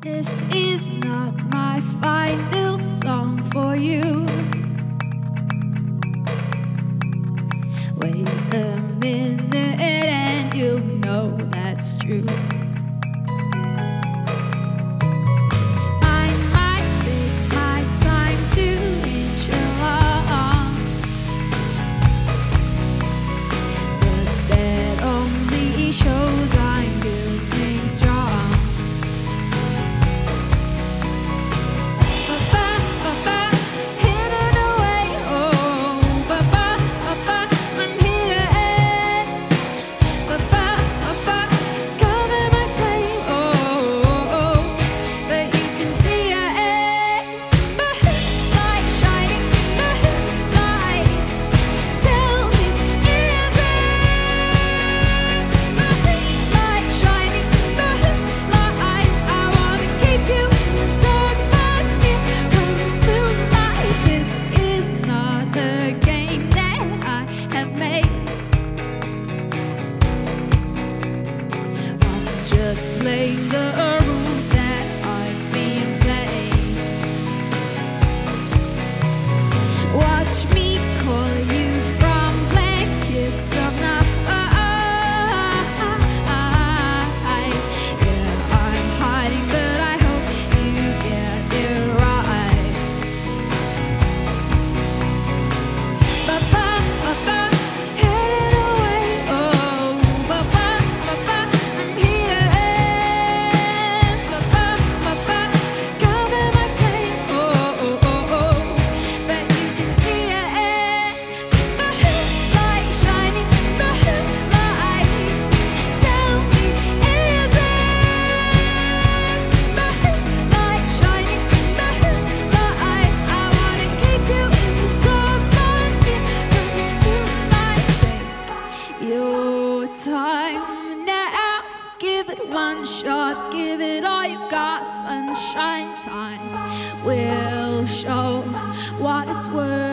This is not my final song for you. Wait a minute, and you know that's true. played the one shot, give it all you've got. Sunshine time will show what it's worth.